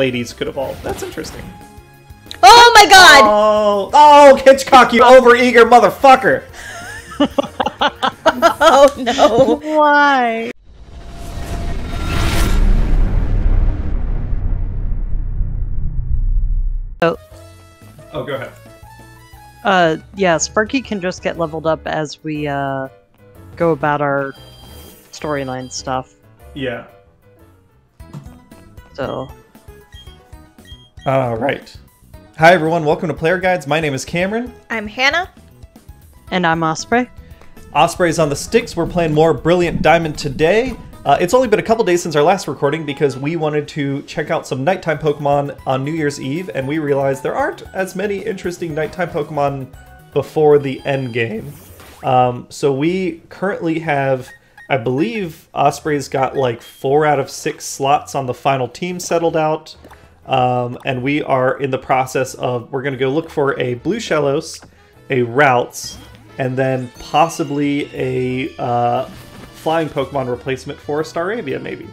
ladies could evolve. That's interesting. Oh my god! Oh, oh, Hitchcock, you overeager motherfucker! Oh no! Why? Oh, go ahead. Uh, yeah, Sparky can just get leveled up as we uh go about our storyline stuff. Yeah. So All right. Hi everyone, welcome to Player Guides. My name is Cameron. I'm Hannah. And I'm Osprey. Osprey's on the sticks. We're playing more Brilliant Diamond today. Uh, it's only been a couple days since our last recording because we wanted to check out some nighttime Pokemon on New Year's Eve, and we realized there aren't as many interesting nighttime Pokemon before the end game. Um, so we currently have, I believe, Osprey's got like four out of six slots on the final team settled out. Um, and we are in the process of we're going to go look for a blue shellos, a Ralts, and then possibly a uh, flying Pokemon replacement for Staravia, maybe.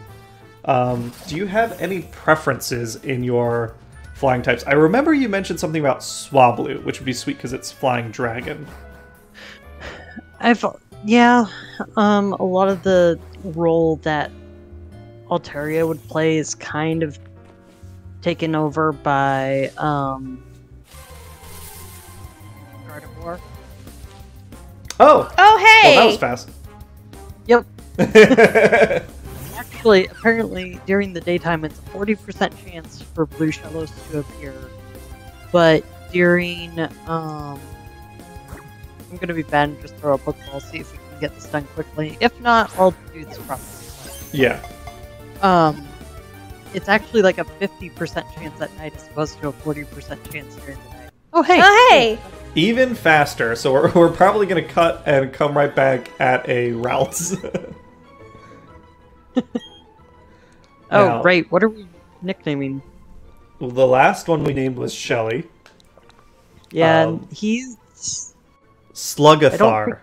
Um, do you have any preferences in your flying types? I remember you mentioned something about Swablu, which would be sweet because it's flying dragon. I've yeah, um, a lot of the role that Altaria would play is kind of taken over by um Gardevoir. Oh, Oh hey! well, that was fast. Yep. Actually, apparently during the daytime it's a forty percent chance for blue Shellos to appear. But during um I'm gonna be bad and just throw a Pokeball, see if we can get this done quickly. If not, I'll do this properly. yeah. Um, it's actually like a 50% chance at night as opposed to a 40% chance during the night. Oh, hey! oh hey! Even faster, so we're, we're probably going to cut and come right back at a Ralts. Oh, Now- right. What are we nicknaming? the last one we named was Shelly. Yeah, Um, he's. Slugathar.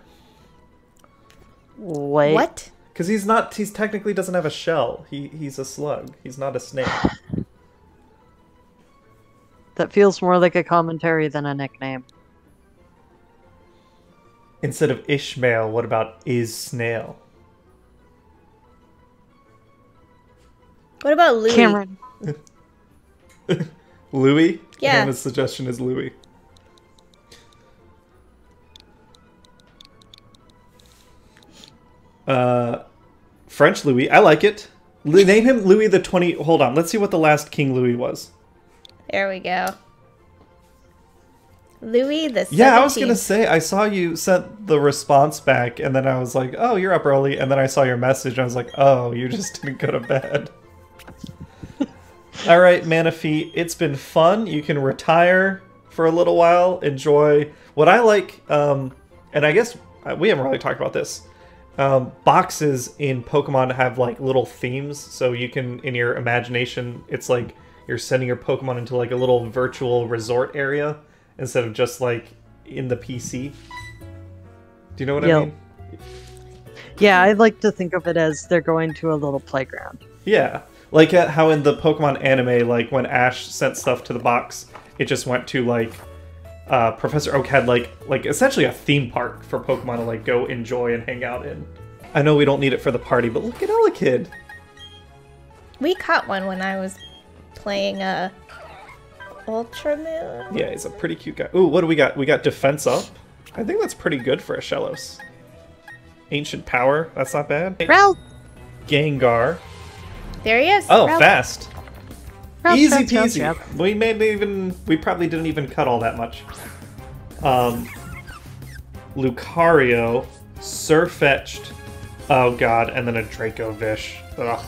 Wait. What? Because he's not, he's technically doesn't have a shell. He He's a slug. He's not a snake. That feels more like a commentary than a nickname. Instead of Ishmael, what about Is Snail? What about Louis? Cameron. Louis? Yeah. Hannah's suggestion is Louis. Uh, French Louis. I like it. Name him Louis the 20. Hold on. Let's see what the last King Louis was. There we go. Louis the Yeah, I was gonna say I saw you sent the response back, and then I was like, "Oh, you're up early," and then I saw your message, and I was like, "Oh, you just didn't go to bed." All right, Manaphy, it's been fun. You can retire for a little while. Enjoy what I like, um, and I guess uh, we haven't really talked about this. Um, boxes in Pokemon have like little themes, so you can, in your imagination, it's like you're sending your Pokemon into like a little virtual resort area instead of just like in the PC. Do you know what I mean? Yeah, I like to think of it as they're going to a little playground. Yeah, like uh, how in the Pokemon anime, like when Ash sent stuff to the box, it just went to like uh, Professor Oak had like like essentially a theme park for Pokemon to like go enjoy and hang out in. I know we don't need it for the party, but look at Elekid. We caught one when I was playing uh, Ultra Moon. Yeah, he's a pretty cute guy. Ooh, what do we got? We got defense up. I think that's pretty good for a Shellos. Ancient power, that's not bad. Ralph! Gengar. There he is. Oh, fast. Ralph, Easy Ralph, Ralph, peasy. Ralph. We maybe even we probably didn't even cut all that much. Um, Lucario, Sirfetch'd, oh god, and then a Dracovish. Ugh.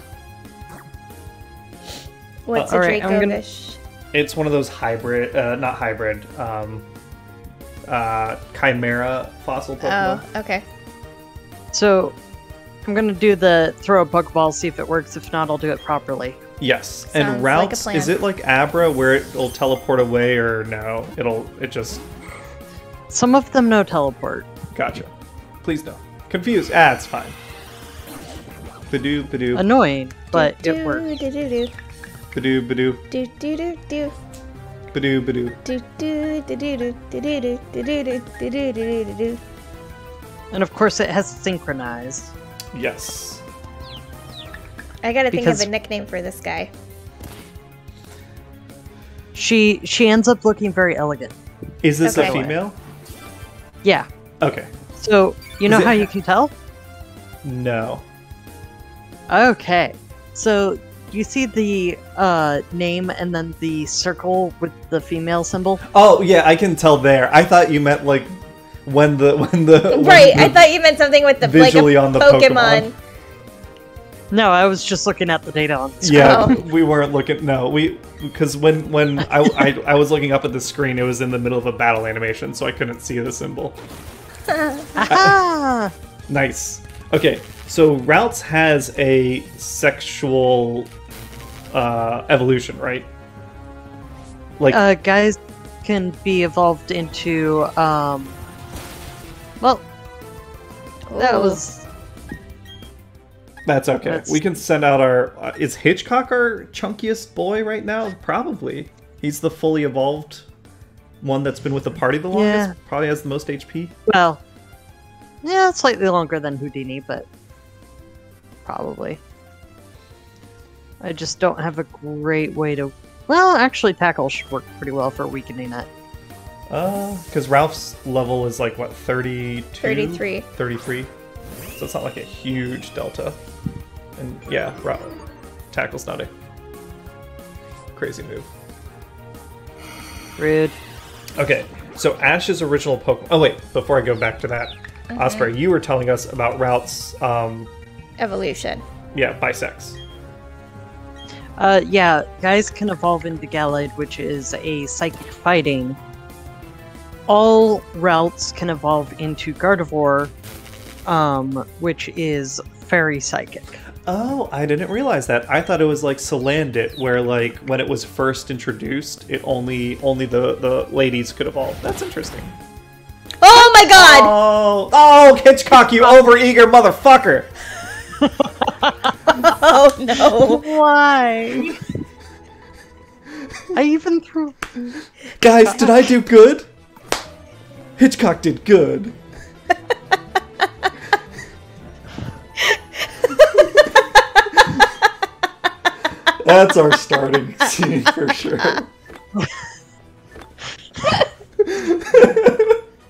What's Uh, a alright, I'm Draco gonna- Vish? It's one of those hybrid, uh, not hybrid, um, uh, Chimera fossil Pokemon. Oh, okay. So, I'm gonna do the throw a Pokeball, see if it works. If not, I'll do it properly. Yes, Sounds and like a Ralts. plan. is it like Abra where it'll teleport away, or no? It'll it just Some of them no teleport. gotcha. Please don't confuse. Ah, it's fine. Badoo, badoo. Annoying, but Do, it works. do, do, do. Badoo, badoo, Do do do do. badoo, badoo. Do do do do do do do do do do do do do do do do. And of course, it has synchronized. Yes. I gotta think of a nickname for this guy. She she ends up looking very elegant. Is this a female? Yeah. Okay. So you know it- how you can tell? No. Okay. So you see the uh, name and then the circle with the female symbol. Oh yeah, I can tell there. I thought you meant like when the when the when Right, I thought you meant something with the visually like a on the Pokemon. Pokemon. No, I was just looking at the data on. the screen. Yeah, Oh. we weren't looking. No, we because when when I, I I was looking up at the screen, it was in the middle of a battle animation, so I couldn't see the symbol. Aha! Nice. Okay, so Ralts has a sexual uh, evolution, right? Like Uh, guys can be evolved into um. Well, that was that's okay. that's- We can send out our. Uh, is Hitchcock our chunkiest boy right now? Probably. He's the fully evolved one that's been with the party the longest. Yeah. Probably has the most HP. well, yeah, slightly longer than Houdini, but probably. I just don't have a great way to. Well, actually, tackle should work pretty well for weakening it. Uh, because Ralph's level is like what 32? 33. 33. So it's not like a huge delta. And yeah, Ralph tackle's not a crazy move. Rude. Okay, so Ash's original Pokemon. Oh wait, before I go back to that, Osprey, you were telling us about Ralts. Um, Evolution. yeah, bisex. Uh, yeah, guys can evolve into Gallade, which is a psychic fighting. All Ralts can evolve into Gardevoir, um, which is fairy psychic. Oh, I didn't realize that. I thought it was like Salandit, where like when it was first introduced, it only only the the ladies could evolve. That's interesting. Oh my god! Oh, oh, Hitchcock, you overeager motherfucker! Oh no! Why? I even threw. Guys, did I do good? Hitchcock did good. That's our starting scene for sure. that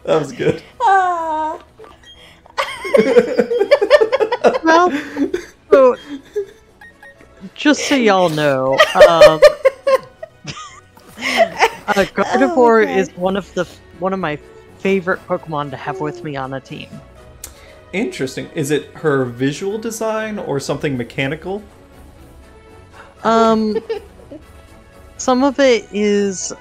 was good. Ah. Well, so, just so y'all know, um, uh, Gardevoir Okay. is one of the one of my favorite Pokemon to have with me on a team. Interesting. Is it her visual design or something mechanical? Um, some of it is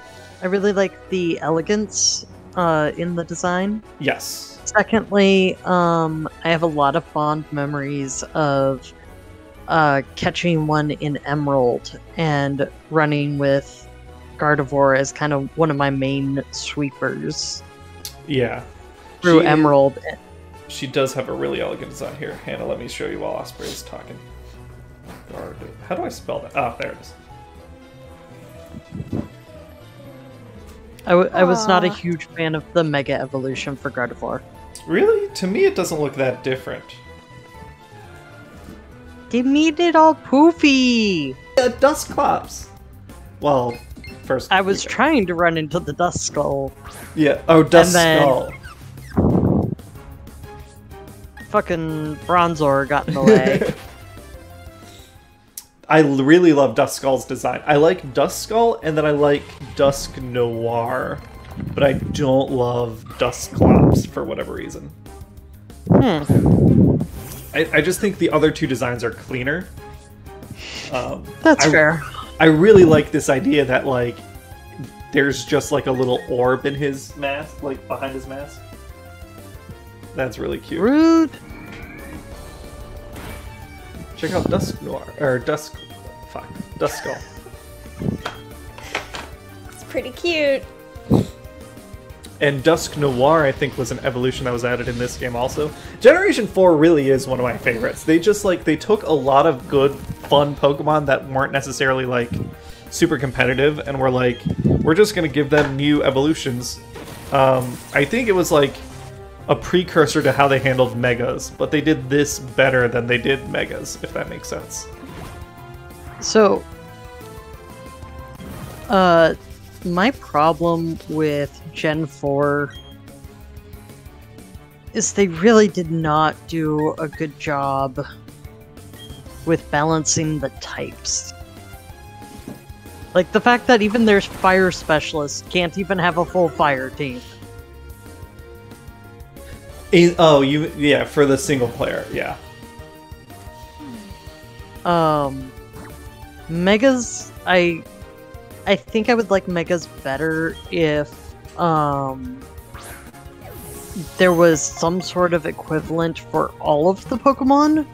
I really like the elegance uh, in the design. Yes. Secondly, um, I have a lot of fond memories of uh, catching one in Emerald and running with Gardevoir as kind of one of my main sweepers Yeah. through She- Emerald. She does have a really elegant design here. Hannah, let me show you while Osprey is talking. Guard. How do I spell that? Ah, there it is. I, w- I was not a huge fan of the Mega Evolution for Gardevoir. Really? To me, it doesn't look that different. They made it all poofy! Yeah, Dusclops. Well, first. I was trying to run into the Duskull. Yeah. Oh, Dust then- Skull. Fucking Bronzor got in the way. I really love Duskull's design. I like Duskull, and then I like Dusknoir, but I don't love Dusclops for whatever reason. hmm, I, I just think the other two designs are cleaner. Um, that's I- fair. I really like this idea that like there's just like a little orb in his mask, like behind his mask. That's really cute. Rude. Check out Dusknoir or Dusk. Fuck, Duskull. It's pretty cute. And Dusknoir, I think, was an evolution that was added in this game also. Generation 4 really is one of my favorites. They just like they took a lot of good fun Pokemon that weren't necessarily like super competitive, and we're like, we're just gonna give them new evolutions. Um, I think it was like a precursor to how they handled Megas, but they did this better than they did Megas, if that makes sense. So, uh, my problem with Gen 4 is they really did not do a good job with balancing the types. Like the fact that even their fire specialists can't even have a full fire team. In- oh, you yeah, for the single player, yeah. Um, Megas, I, I think I would like Megas better if, um, there was some sort of equivalent for all of the Pokemon.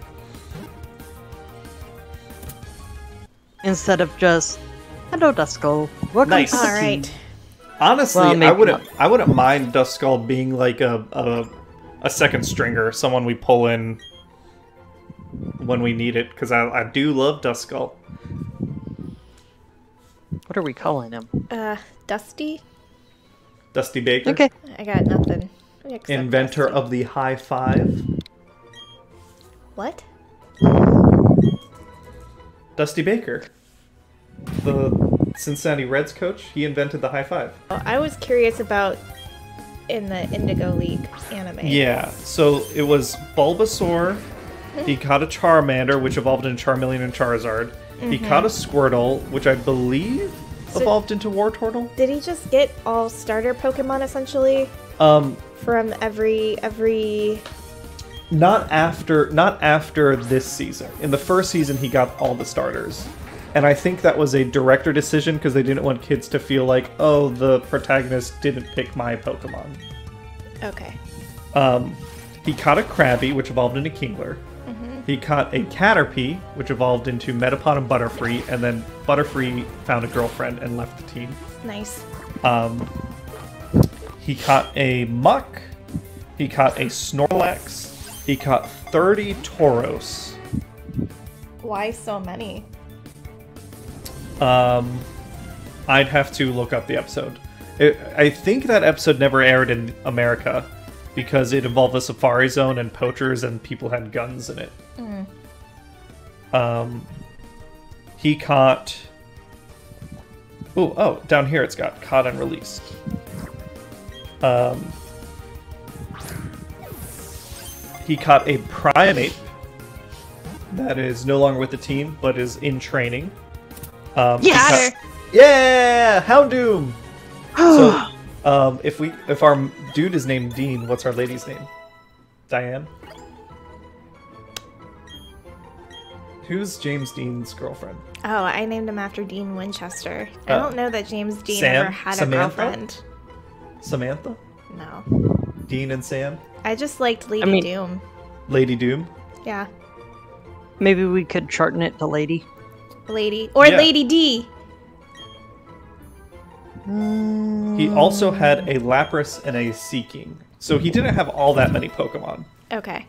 Instead of just, hello Duskull, welcome Nice. to the All team." right. Honestly, Well, I maybe wouldn't I wouldn't mind Duskull being like a, a a second stringer, someone we pull in when we need it, because I, I do love Duskull. What are we calling him? Uh, Dusty? Dusty Baker, Okay. I got nothing. inventor Dusty. of the high five. What? Dusty Baker, the Cincinnati Reds coach, he invented the high five. Oh, I was curious about in the Indigo League anime. Yeah, so it was Bulbasaur. He caught a Charmander, which evolved into Charmeleon and Charizard. He caught a Squirtle, which I believe So- evolved into Wartortle. Did he just get all starter Pokemon essentially Um, from every every? not after not after this season. In the first season, he got all the starters, and I think that was a director decision because they didn't want kids to feel like, oh, the protagonist didn't pick my Pokemon. Okay. Um, he caught a Krabby, which evolved into Kingler. He caught a Caterpie, which evolved into Metapod and Butterfree, and then Butterfree found a girlfriend and left the team. Nice. Um, he caught a Muk. He caught a Snorlax. He caught 30 Tauros. Why so many? Um, I'd have to look up the episode. It, I think that episode never aired in America because it involved a safari zone and poachers and people had guns in it. Um, he caught. Oh, oh, down here it's got caught and released. Um, he caught a primate that is no longer with the team but is in training. Um, he Yes! caught- yeah, Houndoom. So, um, if we if our dude is named Dean, what's our lady's name? Diane. Who's James Dean's girlfriend? Oh, I named him after Dean Winchester. I Uh, don't know that James Dean Sam? ever had Samantha? a girlfriend. Samantha? No. Dean and Sam? I just liked Lady mean- Doom. Lady Doom? Yeah. Maybe we could shorten it to Lady. Lady. Or Yeah. Lady D. He also had a Lapras and a Seaking. So he didn't have all that many Pokemon. Okay.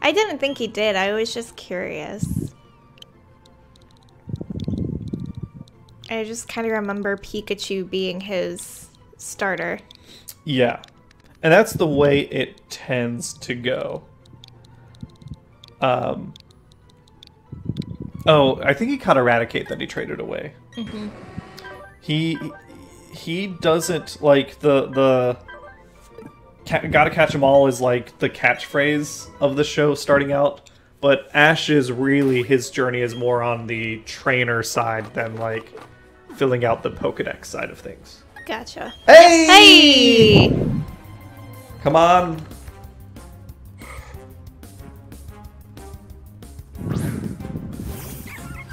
I didn't think he did. I was just curious. I just kind of remember Pikachu being his starter. Yeah. And that's the way it tends to go. Um Oh, I think he caught a Raticate that he traded away. Mm-hmm. He he doesn't like the the ca- gotta catch 'em all is like the catchphrase of the show starting out, but Ash is really his journey is more on the trainer side than like filling out the Pokedex side of things. Gotcha. Hey! Hey! Come on.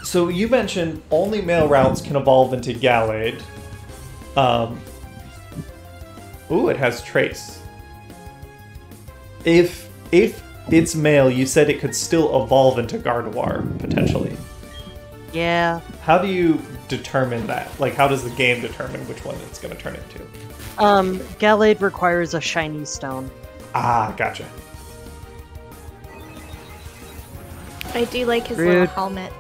So you mentioned only male Ralts can evolve into Gallade. Um, ooh, it has Trace. If if it's male, you said it could still evolve into Gardevoir potentially. Yeah. How do you determine that? Like, how does the game determine which one it's going to turn into? Um, Gallade requires a shiny stone. Ah, gotcha. I do like his little helmet.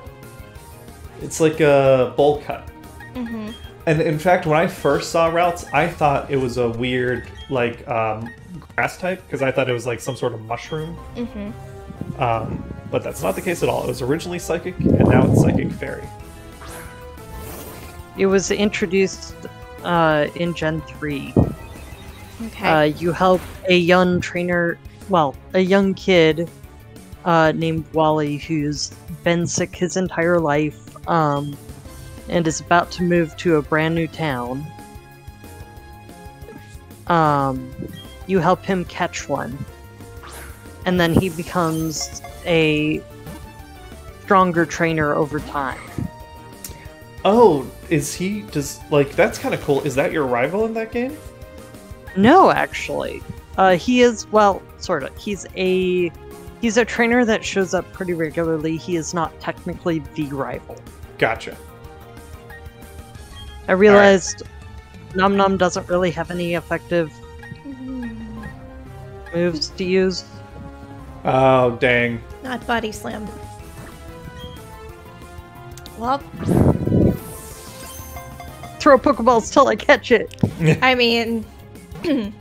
It's like a bowl cut. Mm-hmm. And in fact, when I first saw Ralts, I thought it was a weird like um, grass type because I thought it was like some sort of mushroom. Mm-hmm. Um, but that's not the case at all. It was originally psychic, and now it's psychic fairy. It was introduced uh, in Gen 3. Okay. Uh, you help a young trainer, well, a young kid uh, named Wally who's been sick his entire life um, and is about to move to a brand new town. Um, you help him catch one, and then he becomes a stronger trainer over time. Oh, is he? Does like that's kind of cool. Is that your rival in that game? No, actually, uh, he is well, sort of. He's a he's a trainer that shows up pretty regularly. He is not technically the rival. Gotcha. I realized Num Num doesn't really have any effective moves to use. Oh dang. Not body slam. Well, Throw Pokeballs till I catch it. I mean,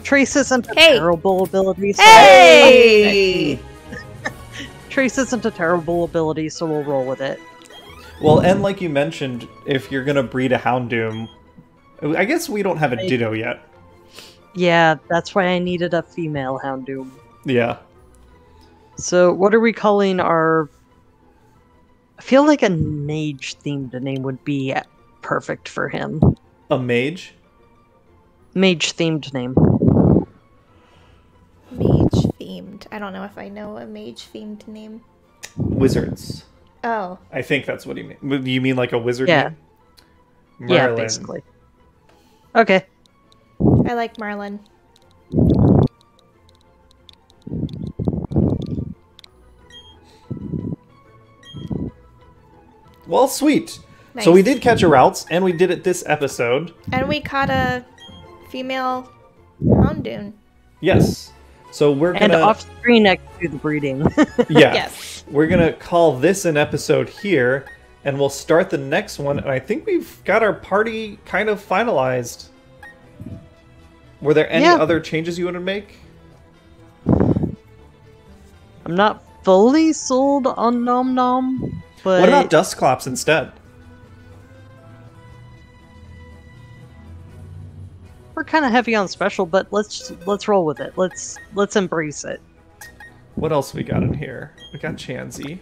Trace isn't a Hey! terrible ability. So hey! Trace isn't a terrible ability, so we'll roll with it. Well, and like you mentioned, if you're gonna breed a Houndoom, I guess we don't have a Ditto yet. Yeah, that's why I needed a female Houndoom. Yeah. So, what are we calling our? I feel like a mage themed name would be perfect for him. A mage. Mage themed name. Mage themed. I don't know if I know a mage themed name. Wizards. Oh, I think that's what you mean. You mean like a wizard? Yeah. name? Yeah, basically. Okay. I like Marlin. Well, sweet. Nice. So we did catch a Ralts, and we did it this episode. And we caught a female Houndoom. Yes. So we're And gonna and off screen, next to the breeding. yeah. Yes. We're gonna call this an episode here, and we'll start the next one. And I think we've got our party kind of finalized. Were there any Yeah. other changes you want to make? I'm not fully sold on Nom Nom, but What about Dusclops instead? we're kind of heavy on special. But let's let's roll with it. Let's let's embrace it. What else we got in here? We got Chansey.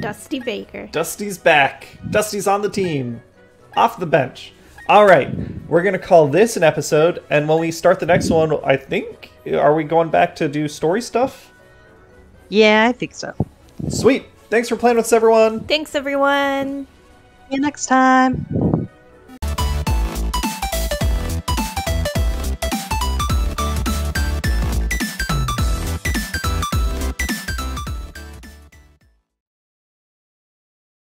Dusty Baker. Dusty's back. Dusty's on the team. Off the bench. All right. We're going to call this an episode. And when we start the next one, I think, are we going back to do story stuff? Yeah, I think so. Sweet. Thanks for playing with us, everyone. Thanks, everyone. See you next time.